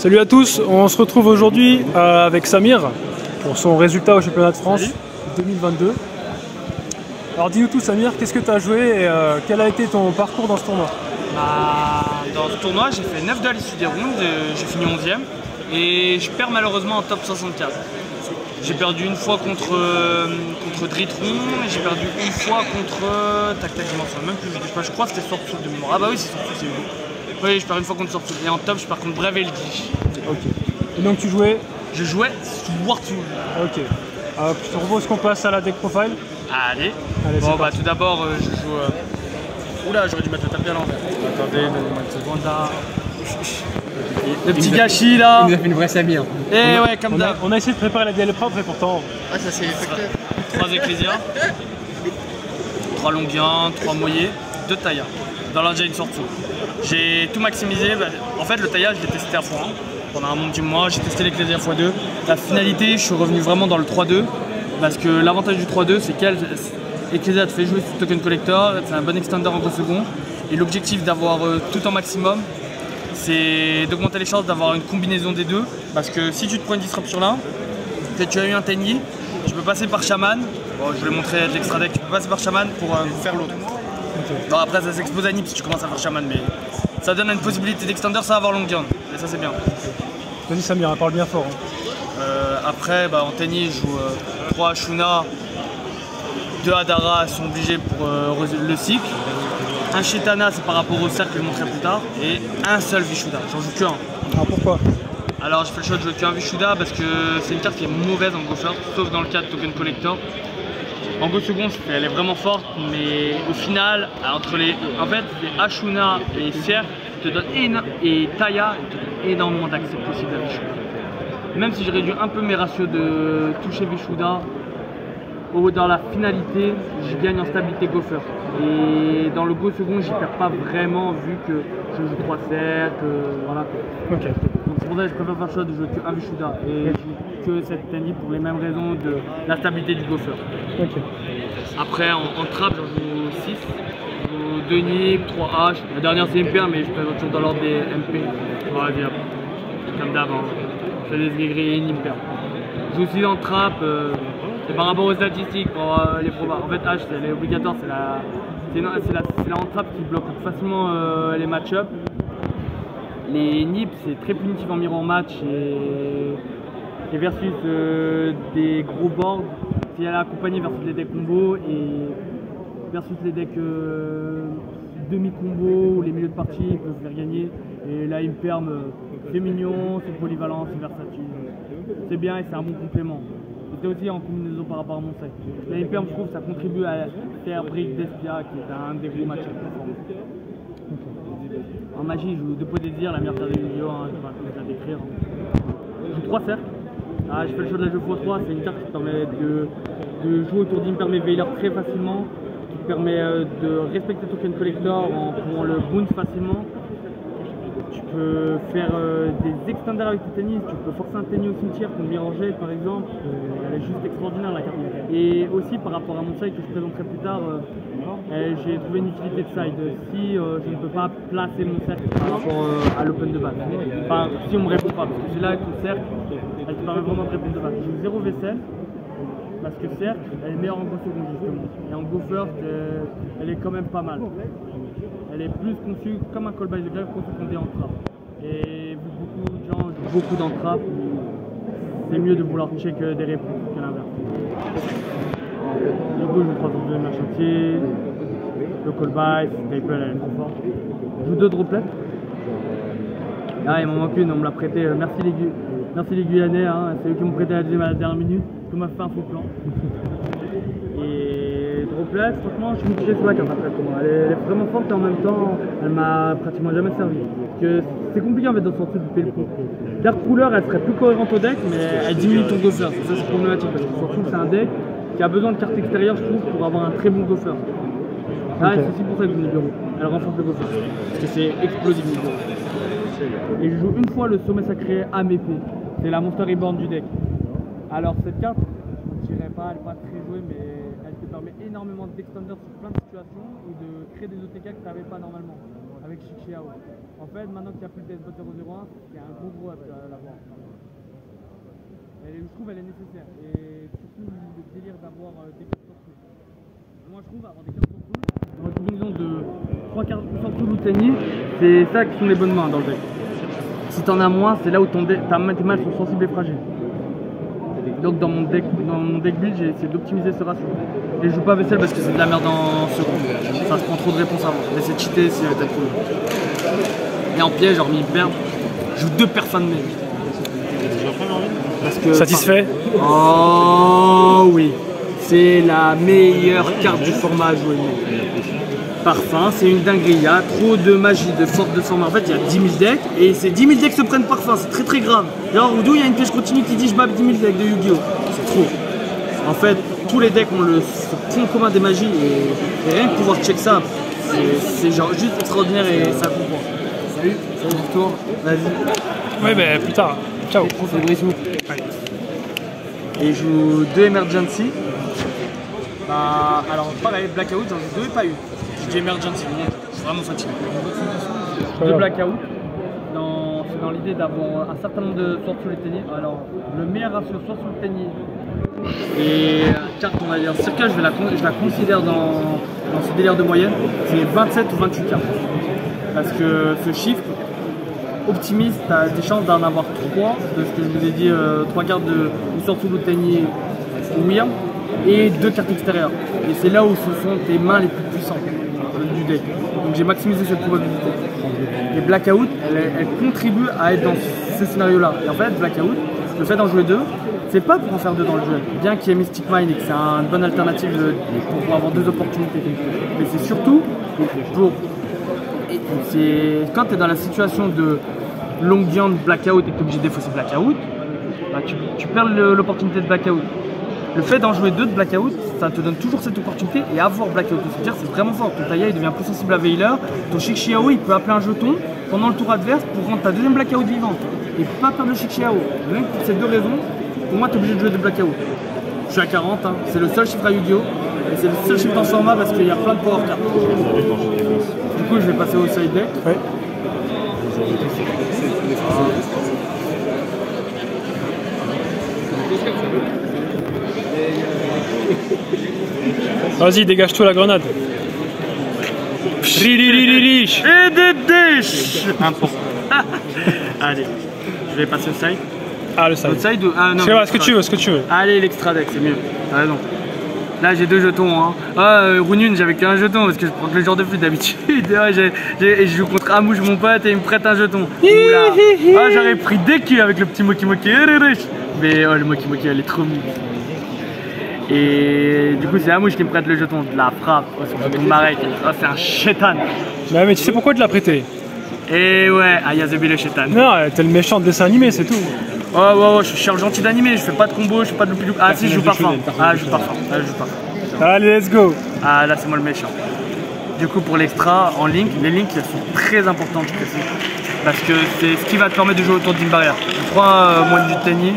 Salut à tous, on se retrouve aujourd'hui euh, avec Samir pour son résultat au championnat de France 2022. Alors dis-nous tout Samir, qu'est-ce que tu as joué et euh, quel a été ton parcours dans ce tournoi? Bah, Dans ce tournoi j'ai fait 9 de à l'issue des rounds, euh, j'ai fini 11ème et je perds malheureusement en top 64. J'ai perdu une fois contre, contre Dritron et j'ai perdu une fois contre... tac tac, je m'en souviens même plus, je, je crois que c'était Sortoul de mémoire. Ah bah oui c'est Sortoul, c'est vous. Oui, je perds une fois contre Sortoul. Et en top, je pars contre Brave et Ok. Et donc tu jouais Je jouais Wartool. Ok. Euh, je te propose qu'on passe à la deck profile. Allez. Allez bon, bah tout d'abord, euh, je joue. Euh... Oula, j'aurais dû mettre le tapis à l'envers. Attendez, donnez-moi une seconde là. Le petit gâchis là. Il nous a fait une vraie Samir. Eh ouais, comme d'hab. On a essayé de préparer la DL propre et pourtant. Ah, ça c'est effectué. Trois Ecclesia, trois Longuiens, trois Moyers, deux Taillas. Dans une sortie. J'ai tout maximisé. Bah, en fait, le taillage, je l'ai testé à fond. Pendant un bon petit mois, j'ai testé l'Ecclesia x2. La finalité, je suis revenu vraiment dans le 3-2. Parce que l'avantage du 3-2, c'est qu'Ecclesia te fait jouer sur token collector, c'est un bon extender en gros second. Et l'objectif d'avoir euh, tout en maximum, c'est d'augmenter les chances d'avoir une combinaison des deux. Parce que si tu te prends une disruption là, que tu as eu un Tenyi, tu peux passer par Shaman. je vais montrer l'extra deck, tu peux passer par Shaman pour euh, faire l'autre. Après, ça s'expose à Nip si tu commences à faire Shaman, mais ça donne une possibilité d'extender sans avoir long gun. Et ça, c'est bien. Vas-y, Samir, parle bien fort. Hein. Euh, après, bah, en tennis, je joue 3 euh, Shuna, 2 Adara sont obligés pour euh, le cycle. Un Shetana, c'est par rapport au cercle que je montrerai plus tard. Et un seul Vishuda. J'en joue que un. Alors pourquoi? Alors je fais le choix de jouer qu'un Vishuda parce que c'est une carte qui est mauvaise en Gopher, sauf dans le cas de Token Collector. En go second, elle est vraiment forte, mais au final, entre les, en fait, les Ashuna et Fier te donnent et Taya te donnent énormément d'accès possible à Vishuda. Même si je réduis un peu mes ratios de toucher Vishuda, dans la finalité, je gagne en stabilité gopher. Et dans le go second, j'y perds pas vraiment vu que je joue 3 cercles, voilà. Ok. Donc c'est pour ça que je préfère faire le choix de jouer que un Vishuda. Et que cette tennis pour les mêmes raisons de la stabilité du golfeur. Après, en, trap, j'en joue 6. J'en 2 NIP, 3 H. La dernière, c'est MP1, mais je présente toujours dans l'ordre des MP. comme d'avant. Je fais des gris et NIP. Je joue aussi en trap. Euh, c'est par rapport aux statistiques pour euh, les probas. En fait, H, c'est obligatoire, c'est la, c'est la, la, en trap qui bloque facilement euh, les match-up. Les NIP, c'est très punitif en miroir match et et versus euh, des gros boards qui a accompagné versus les decks combo et versus les decks euh, demi-combo ou les milieux de partie ils peuvent faire gagner. Et là il me permet, c'est mignon, c'est polyvalent, c'est versatile. C'est bien et c'est un bon complément. C'était aussi en combinaison par rapport à mon set. La Imperm, je trouve, ça contribue à faire Brick d'Espia, qui est un des gros matchs En magie, je joue deux points désir, la meilleure carte de vidéo, hein, je vais pas à décrire. Je joue trois cercles. Ah, je fais le choix de la jeu x3, c'est une carte qui permet de, jouer autour d'Imperme Veiler très facilement, qui permet euh, de respecter Token Collector en pouvant le bounce facilement. Tu peux faire euh, des extenders avec tes tennis, tu peux forcer un tennis au cimetière comme Miranger par exemple, euh, elle est juste extraordinaire la carte. Et aussi par rapport à mon que je présenterai plus tard, j'ai trouvé une utilité de side. Si je ne peux pas placer mon cercle par rapport à l'open de base, enfin si on me répond pas, parce que j'ai là avec le cercle, elle te permet vraiment de répondre de base. J'ai zéro vaisselle, parce que certes, elle est meilleure en go second justement. Et en go first, euh, elle est quand même pas mal. Elle est plus conçue comme un call the grave conçue qu'on dit en trap. Et beaucoup de gens jouent beaucoup c'est mieux de vouloir check euh, des réponses que l'inverse. Du coup, je joue 3 de chantier, le call by, Staple, elle est trop forte. Joue deux droplets. Ah, il m'en manque une, on me l'a prêté. Euh, merci les, merci les Guyanais, hein. c'est eux qui m'ont prêté la deuxième à la dernière minute. Tout m'a fait un faux plan. Et Droplet, franchement, je suis mitigé sur la carte après pour moi. Elle est, vraiment forte et en même temps, elle m'a pratiquement jamais servi. c'est compliqué en fait de sortir du PLP. Dark couleur, elle serait plus cohérente au deck, mais elle diminue ton gopher. Ça, c'est problématique parce que surtout, c'est un deck qui a besoin de cartes extérieures, je trouve, pour avoir un très bon gopher. Ah, c'est aussi pour ça que je joue bureau. Elle renforce le gopher. Parce que c'est explosif le bureau. Et je joue une fois le sommet sacré à mes C'est la Monster Reborn du deck. Alors cette carte, je ne dirais pas, elle n'est pas très jouée, mais elle te permet énormément d'extender sur plein de situations ou de créer des OTK que tu n'avais pas normalement. avec Shixiao. En fait, maintenant qu'il n'y a plus le DSBot 001, c'est un gros gros à l'avoir. Je trouve elle est nécessaire. Et surtout le délire d'avoir euh, des cartes sur Moi je trouve avoir des cartes sur dans une combinaison de 3 cartes sur full ou Tenny, c'est ça qui sont les bonnes mains dans le deck. Si t'en as moins, c'est là où ton deck, ta tes mains sont sensibles et fragiles. Donc dans mon deck, dans mon deck build, j'ai essayé d'optimiser ce ratio. Et je joue pas vaisselle parce que c'est de la merde en seconde. Ça se prend trop de réponses avant. J'essaie de cheater si t'as cool. Et en piège, hormis perdre, je joue deux personnes mais. Parce que, Satisfait Oh oui, c'est la meilleure carte du format à jouer. Parfum, c'est une dinguerie. Il y a trop de magie, de force de format. En fait, il y a 10 000 decks et ces 10 000 decks se prennent parfum. C'est très très grave. Genre, d'où il y a une pièce continue qui dit je bats 10 000 decks de Yu-Gi-Oh! C'est trop. En fait, tous les decks ont le point commun des magies et, rien que pouvoir check ça, c'est genre juste extraordinaire et ça comprend. Salut, salut retour. Vas-y. Ouais, ben plus tard. Ciao. C'est Brissou. Et je joue deux Emergency. Bah, alors pareil, Blackout, j'en ai deux et pas eu. J'ai Emergency, je suis vraiment fatigué. Deux Blackout. C'est dans l'idée d'avoir un certain nombre de sorts sur les tennis. Alors, le meilleur ratio sort sur le tennis et carte, on va dire circle, je, vais la, je la considère dans, dans ce délire de moyenne, c'est 27 ou 28 cartes. Parce que ce chiffre, optimiste, tu as des chances d'en avoir 3, de ce que je vous ai dit, 3 euh, cartes de ou surtout Loutani ou Weird, et 2 cartes extérieures. Et c'est là où ce sont tes mains les plus puissantes euh, du deck. Donc j'ai maximisé cette probabilité. Et Blackout, elle, elle contribue à être dans ce scénario-là. Et en fait, Blackout, le fait d'en jouer deux, c'est pas pour en faire deux dans le jeu. Bien qu'il y ait Mystic Mind et que c'est une bonne alternative pour avoir deux opportunités. Mais c'est surtout pour. Quand tu es dans la situation de long viande blackout et que tu es obligé de défausser blackout, bah tu, perds l'opportunité de blackout. Le fait d'en jouer deux de blackout, ça te donne toujours cette opportunité et avoir blackout dire c'est vraiment fort. Ton Taya il devient plus sensible à Veiler, ton Shixiao il peut appeler un jeton pendant le tour adverse pour rendre ta deuxième blackout vivante et pas perdre le Shixiao. Même pour ces deux raisons, pour moi, tu es obligé de jouer des blackout. Je suis à 40, hein. c'est le seul chiffre à Yu-Gi-Oh! Et c'est le seul chiffre dans ce format parce qu'il y a plein de power cards. Du coup, je vais passer au side deck. Ouais. Vas-y, dégage-toi la grenade. Et des dèches Un point. Allez, je vais passer au side. Ah, le side. side ah, non, ce que tu veux, ce que tu veux. Allez, l'extra deck, c'est mieux. T'as raison. Là, j'ai deux jetons. Hein. Ah, euh, Runune, j'avais qu'un jeton parce que je prends que le genre de flûte d'habitude. et je joue contre Amouche, mon pote, et il me prête un jeton. ah, j'aurais pris des culs avec le petit Moki Moki. Mais oh, le Moki Moki, elle est trop mignonne. Et du coup, c'est Amouche qui me prête le jeton de la frappe. Oh, c'est un Marek. Oh, c'est un chétan. Bah, mais tu sais pourquoi tu l'as prêté Et ouais, Ayazabi le chétan. Non, t'es le méchant de dessin animé, c'est tout. Oh ouais, ouais, je suis un gentil d'animé, je fais pas de combo, je fais pas de loupidou. Ah si, je joue parfum. Ah, je joue parfum. Ah, je joue. Allez, let's go. Ah, là, c'est moi le méchant. Du coup, pour l'extra, en link, les links elles sont très importantes, je précise. Parce que c'est ce qui va te permettre de jouer autour d'une barrière. 3 euh, moines du tennis,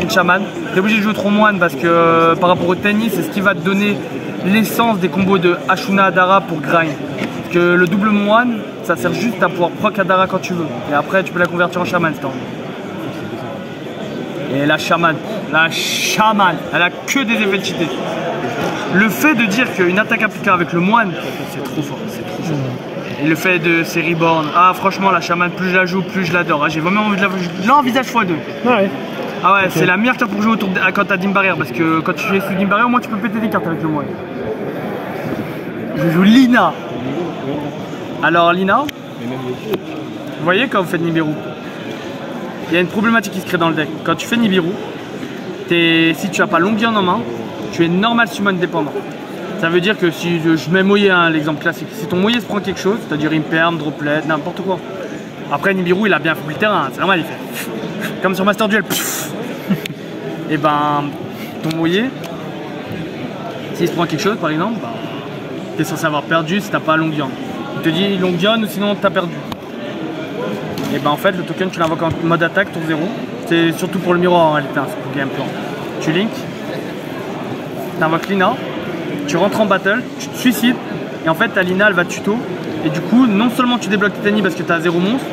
une chaman. T'es obligé de jouer trop moine parce que euh, par rapport au tennis, c'est ce qui va te donner l'essence des combos de Ashuna Adara pour grind. Parce que le double moine, ça sert juste à pouvoir proc Adara quand tu veux. Et après, tu peux la convertir en chaman si t'as et la chamane, la chamane, elle a que des effets de cheaté. Le fait de dire qu'une attaque appliquée avec le moine, c'est trop fort, c'est trop fort. Et le fait de ces reborn, ah franchement la chamane, plus je la joue, plus je l'adore. Ah, j'ai vraiment envie de la l'envisage x2. Ah ouais. Ah ouais, c'est la meilleure carte pour jouer autour de, quand t'as Dim Barrière parce que quand tu joues sous Dim Barrière, au moins tu peux péter des cartes avec le moine. Je joue Lina. Alors Lina, vous voyez quand vous faites Nibiru il y a une problématique qui se crée dans le deck. Quand tu fais Nibiru, si tu n'as pas Longuian en main, tu es normal summon dépendant. Ça veut dire que si je mets Moyer, hein, l'exemple classique, si ton Moyer se prend quelque chose, c'est-à-dire Imperm, Droplet, n'importe quoi. Après Nibiru, il a bien fait le terrain, c'est normal, il fait comme sur Master Duel. Et ben, ton Moyer, s'il se prend quelque chose par exemple, bah, tu es censé avoir perdu si t'as pas Longuian. Il te dit Longuian ou sinon t'as perdu et ben en fait le token tu l'invoques en mode attaque tour 0. C'est surtout pour le miroir en réalité, hein, c'est game plan. Tu link, tu invoques Lina, tu rentres en battle, tu te suicides, et en fait ta Lina elle va tuto, Et du coup, non seulement tu débloques Titani parce que tu as zéro monstre,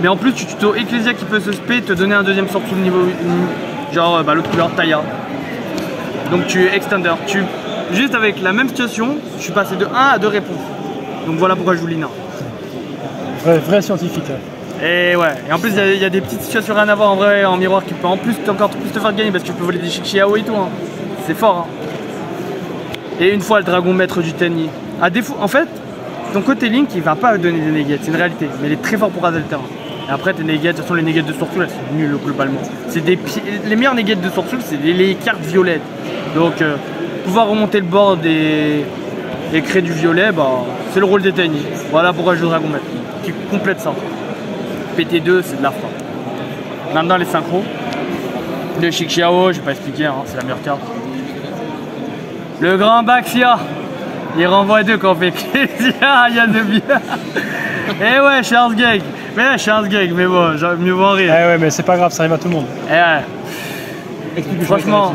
mais en plus tu tuto Ecclesia qui peut se spé te donner un deuxième sort sous le niveau. Genre euh, bah, l'autre couleur Taya. Donc tu extender. Tu, juste avec la même situation, je suis passé de 1 à 2 réponses. Donc voilà pourquoi je joue Lina. Vrai scientifique. Et ouais, et en plus il y, a des petites situations rien à voir en vrai en miroir qui peut en plus encore plus te faire gagner parce que tu peux voler des Shichiao et tout. Hein. C'est fort. Hein. Et une fois le dragon maître du Tenny. À défaut, en fait, ton côté Link il va pas donner des negates, c'est une réalité, mais il est très fort pour raser le terrain. Et après tes negates, de toute façon les negates de Sortul elles sont nulles globalement. C'est les meilleures negates de Sortul c'est les, cartes violettes. Donc euh, pouvoir remonter le des et créer du violet, bah, c'est le rôle des Tenny. Voilà pourquoi je joue Dragon Maître, qui complète ça. PT2 c'est de la fin. Maintenant les synchros. Le Chic Xiao, je vais pas expliquer, hein, c'est la meilleure carte. Le grand Baxia, il renvoie deux quand on fait plaisir, il y a de bien. Eh ouais, Charles Gag. Mais Charles Gag, mais bon, mieux vaut en rire. Eh ouais, mais c'est pas grave, ça arrive à tout le monde. Eh ouais. Franchement.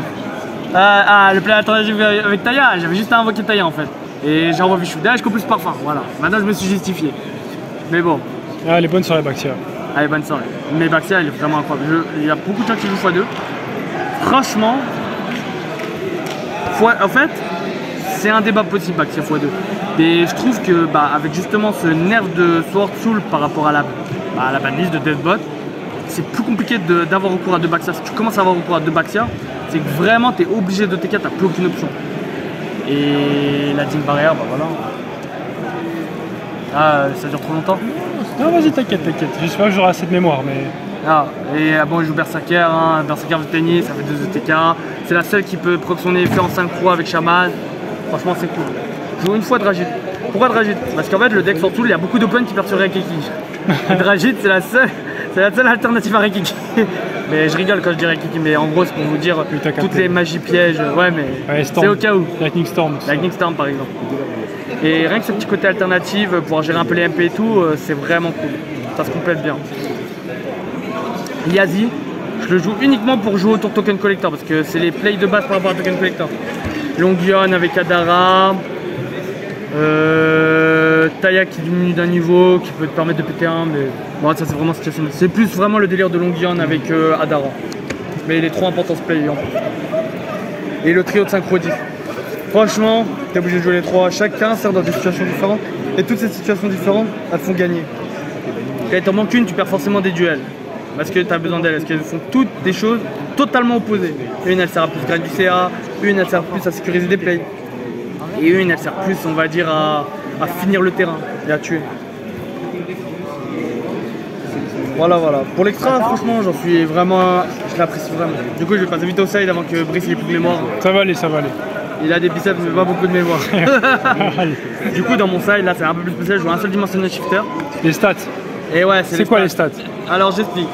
Ah, ah, le avec Taya, j'avais juste à invoquer Taya en fait. Et j'ai envoyé Vishuda, je coupe plus parfum, voilà. Maintenant je me suis justifié. Mais bon. Ah, elle est bonne sur les Baxia. Elle est bonne sur Mais Baxia, elle est vraiment incroyable. il y a beaucoup de gens qui jouent x2. Franchement, en fait, c'est un débat possible Baxia x2. Et je trouve que bah, avec justement ce nerf de Sword Soul par rapport à la, bah, la de Deathbot, c'est plus compliqué d'avoir recours à deux Baxia. Si tu commences à avoir recours à deux Baxia, c'est que vraiment tu es obligé de T4, t'as plus aucune option. Et la team barrière, bah voilà. Ah, ça dure trop longtemps Non, vas-y, t'inquiète, t'inquiète. J'espère que j'aurai assez de mémoire, mais. Ah, et ah bon, il joue Berserker, hein. Berserker de tennis, ça fait 2 ETK. C'est la seule qui peut proc son effet en synchro avec Shaman. Franchement, c'est cool. Joue une fois Dragit. Pourquoi Dragit Parce qu'en fait, le deck surtout, il y a beaucoup d'open qui partent sur Rekiki. Dragit, c'est la seule. C'est la seule alternative à Rekiki. mais je rigole quand je dis Rekiki, mais en gros, c'est pour vous dire toutes les magies pièges. Ouais, mais c'est au cas où. Lightning Storm. Lightning Storm, par exemple. Et rien que ce petit côté alternatif, pouvoir gérer un peu les MP et tout, euh, c'est vraiment cool. Ça se complète bien. Yazi, je le joue uniquement pour jouer autour Token Collector parce que c'est les plays de base par rapport à Token Collector. Longion avec Adara, euh, Taya qui diminue d'un niveau, qui peut te permettre de péter un, mais bon, ça c'est vraiment situationnel. C'est plus vraiment le délire de Longion avec euh, Adara. Mais il est trop important ce play en Et le trio de synchro Franchement, t'es obligé de jouer les trois. Chacun sert dans des situations différentes. Et toutes ces situations différentes, elles font gagner. Quand il t'en manque une, tu perds forcément des duels. Parce que tu as besoin d'elles. Parce qu'elles font toutes des choses totalement opposées. Une, elle sert à plus de du CA. Une, elle sert plus à sécuriser des plays. Et une, elle sert plus, on va dire, à, finir le terrain et à tuer. Voilà, voilà. Pour l'extra, franchement, j'en suis vraiment. Je l'apprécie vraiment. Du coup, je vais passer vite au side avant que Brice ait plus de mémoire. Ça va aller, ça va aller. Il a des biceps mais pas beaucoup de mémoire. du coup dans mon side là c'est un peu plus spécial, je joue un seul dimensionnel shifter. Les stats Et ouais c'est quoi les stats Alors j'explique.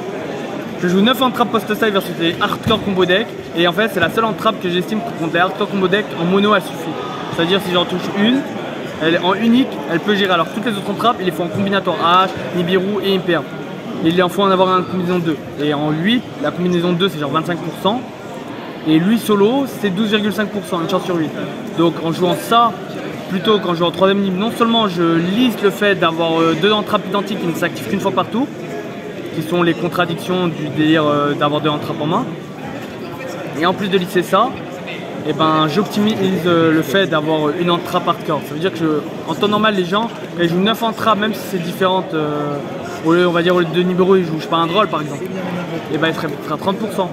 Je joue 9 entrappes post-side versus les hardcore combo deck et en fait c'est la seule entrappe que j'estime contre les hardcore combo deck en mono elle suffit. C'est-à-dire si j'en touche une, elle est en unique, elle peut gérer. Alors toutes les autres entrappes, il les faut en combinatoire H, Nibiru et Imper. Il en faut en avoir un combinaison 2. Et en 8, la combinaison 2 c'est genre 25%. Et lui solo, c'est 12,5%, une chance sur 8. Donc en jouant ça, plutôt qu'en jouant en troisième niveau, non seulement je lise le fait d'avoir euh, deux entrappes identiques qui ne s'activent qu'une fois partout, qui sont les contradictions du délire euh, d'avoir deux entrappes en main. Et en plus de lisser ça, eh ben, j'optimise euh, le fait d'avoir une entrappe hardcore. Ça veut dire que en temps normal, les gens, quand ils jouent 9 entrappes, même si c'est différente, on va dire au lieu de numéro, ils jouent pas un drôle par exemple, et ben il ferait, 30%.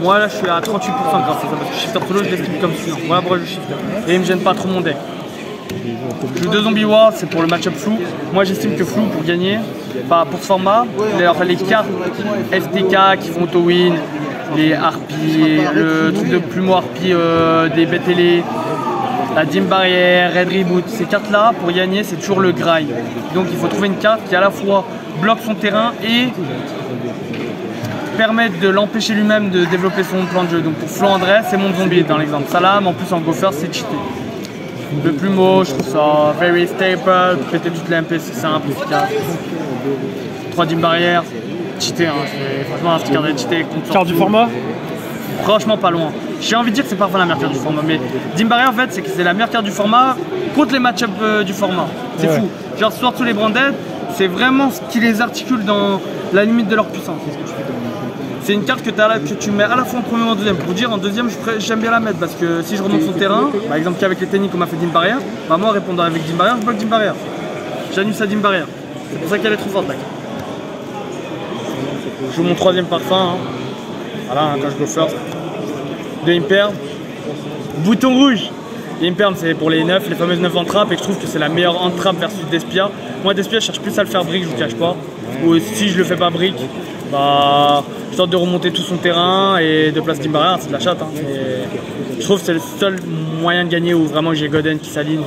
Moi là je suis à 38% grâce à ça parce que shifter solo je l'estime comme suivant. Voilà pourquoi je shifter. Et il me gêne pas trop mon deck. Je joue deux zombies war, c'est pour le match-up flou. Moi j'estime que flou pour gagner, pas pour ce format, les cartes STK qui font auto-win, les harpies, le truc de plumeau harpie euh, des BTL, la Dim Barrière, Red Reboot, ces cartes là pour gagner c'est toujours le grind. Donc il faut trouver une carte qui à la fois bloque son terrain et permettre de l'empêcher lui-même de développer son plan de jeu. Donc pour Flo André, c'est mon zombie dans l'exemple. Salam, en plus en gopher, c'est cheaté. Le plus moche, je trouve ça very stable, péter toutes les MP, c'est simple, efficace. 3 dim barrière, cheaté, hein, franchement un sticker de cheaté. Carte du format Franchement pas loin. j'ai envie de dire que c'est parfois la meilleure carte du format. Mais Dimbarrier, en fait, c'est que c'est la meilleure carte du format contre les match-ups euh, du format. C'est fou. Genre, Sword tous les branded, c'est vraiment ce qui les articule dans la limite de leur puissance. C'est une carte que, tu mets à la fois en premier et en deuxième. Pour dire en deuxième, j'aime bien la mettre parce que si je remonte son terrain, par exemple qu'avec les techniques qu'on m'a fait Dim Barrière, bah moi répondant avec Dim Barrière, je bloque Dim Barrière. J'annule sa Dim Barrière. C'est pour ça qu'elle est trop forte carte. Je joue mon troisième parfum. Hein. Voilà, hein, quand je go first. De Imperm. Bouton rouge. Imperm, c'est pour les 9, les fameuses 9 en trappe, et je trouve que c'est la meilleure en trappe versus Despia. Moi, Despia, je cherche plus à le faire brique, je vous cache pas. Ou si je le fais pas brique, bah, je tente de remonter tout son terrain et de place Barrière, c'est de la chatte. Hein. Je trouve que c'est le seul moyen de gagner où vraiment j'ai Goden qui s'aligne.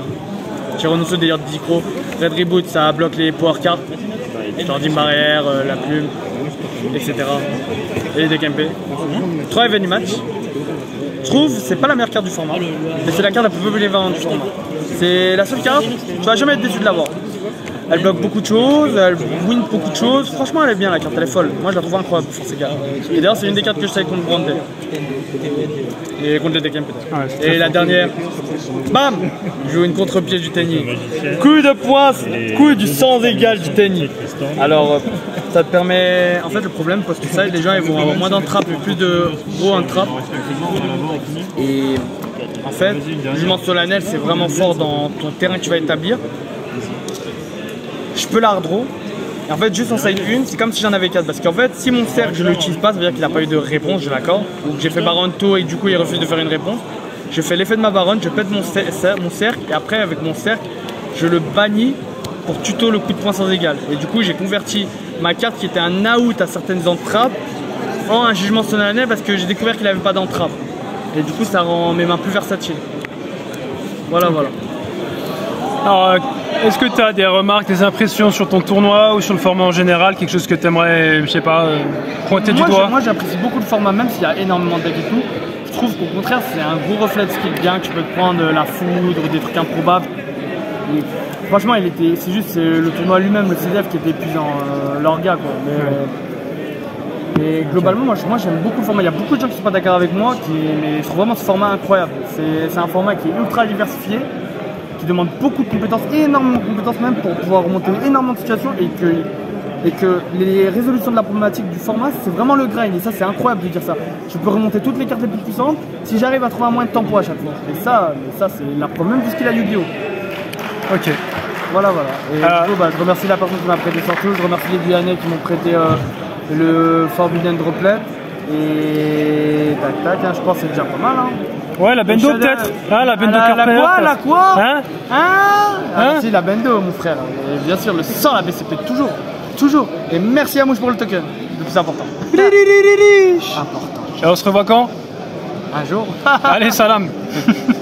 J'ai renoncé d'ailleurs de Dicro. Red Reboot, ça bloque les power cards. Genre Barrière, euh, la plume, etc. Et les décampés. 3 events du match. Je trouve c'est pas la meilleure carte du format, mais c'est la carte la plus populaire du format. C'est la seule carte, tu vas jamais être déçu de l'avoir. Elle bloque beaucoup de choses, elle win beaucoup de choses. Franchement, elle est bien la carte, elle est folle. Moi, je la trouve incroyable pour ces gars. Et d'ailleurs, c'est une des cartes que je sais contre Brandel. Et contre les decks peut-être. et la dernière, bam Je joue une contre-pied du Tenny. Coup de poing, coup du sang égal du Tenny. Alors, euh, ça te permet. En fait, le problème, parce que ça, les gens ils vont avoir moins d'entrappes et plus de gros entrappes. Et en fait, le jugement solennel, c'est vraiment fort dans ton terrain que tu vas établir je peux la redraw. Et en fait, juste en side 1, c'est comme si j'en avais 4. Parce qu'en fait, si mon cercle, je ne l'utilise pas, ça veut dire qu'il n'a pas eu de réponse, je l'accord. Ou que j'ai fait baron tour et du coup, il refuse de faire une réponse. Je fais l'effet de ma baronne, je pète mon, mon cercle et après, avec mon cercle, je le bannis pour tuto le coup de poing sans égal. Et du coup, j'ai converti ma carte qui était un out à certaines entraves en un jugement solennel parce que j'ai découvert qu'il n'avait pas d'entrave. Et du coup, ça rend mes mains plus versatiles. Voilà, voilà. Alors, euh, est-ce que tu as des remarques, des impressions sur ton tournoi ou sur le format en général Quelque chose que tu aimerais, je sais pas, euh, pointer du doigt? Moi, j'apprécie beaucoup le format, même s'il y a énormément de decks et tout. Je trouve qu'au contraire, c'est un gros reflet de ce qui est bien, que tu peux te prendre la foudre, des trucs improbables. franchement, il était, c'est juste le tournoi lui-même, le CDF, qui était épuisant, euh, l'orga, quoi. Mais, globalement, moi, j'aime beaucoup le format. Il y a beaucoup de gens qui sont pas d'accord avec moi, mais je trouve vraiment ce format incroyable. C'est un format qui est ultra diversifié demande beaucoup de compétences, énormément de compétences même pour pouvoir remonter énormément de situations et que, et que les résolutions de la problématique du format, c'est vraiment le grind. Et ça, c'est incroyable de dire ça. Je peux remonter toutes les cartes les plus puissantes si j'arrive à trouver un moyen de tempo à chaque fois. Et ça, ça c'est la preuve même qu'il a Yu-Gi-Oh! Ok. Voilà, voilà. Et euh... coup, bah, je remercie la personne qui m'a prêté surtout. Je remercie les Guyanais qui m'ont prêté euh, le Forbidden Droplet. Et tac tac, hein, je pense que c'est déjà pas mal. Hein. Ouais, la bendo peut-être. Ah, la bendo la, la quoi La quoi Hein Hein, ah, Si, la bendo, mon frère. Et bien sûr, le sang, la BCP, toujours. Toujours. Et merci à Mouche pour le token. Le plus important. important. Et on se revoit quand? Un jour. Allez, salam